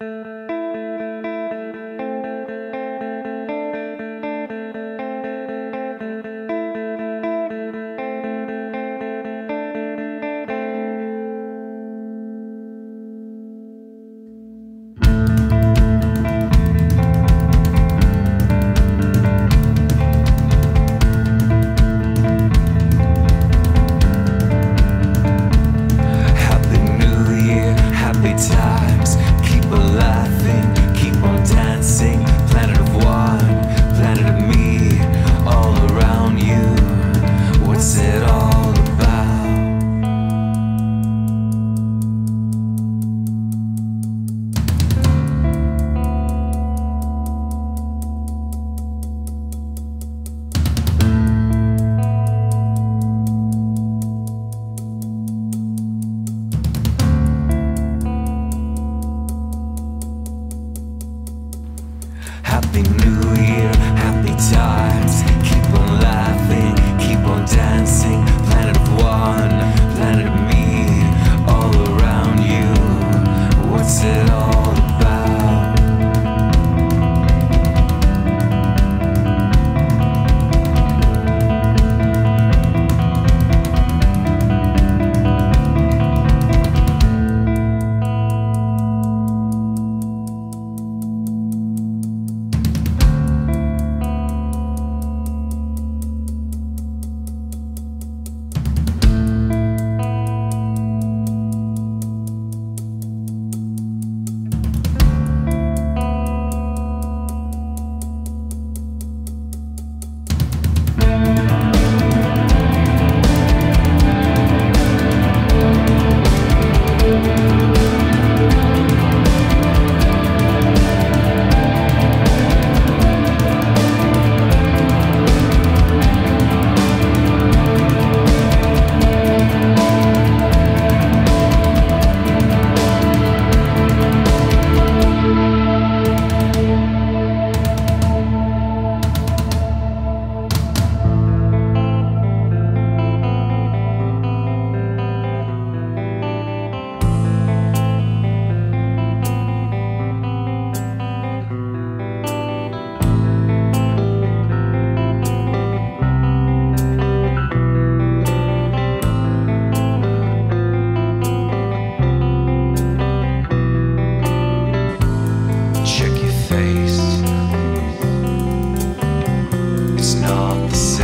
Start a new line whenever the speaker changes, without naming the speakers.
Música It's not the same.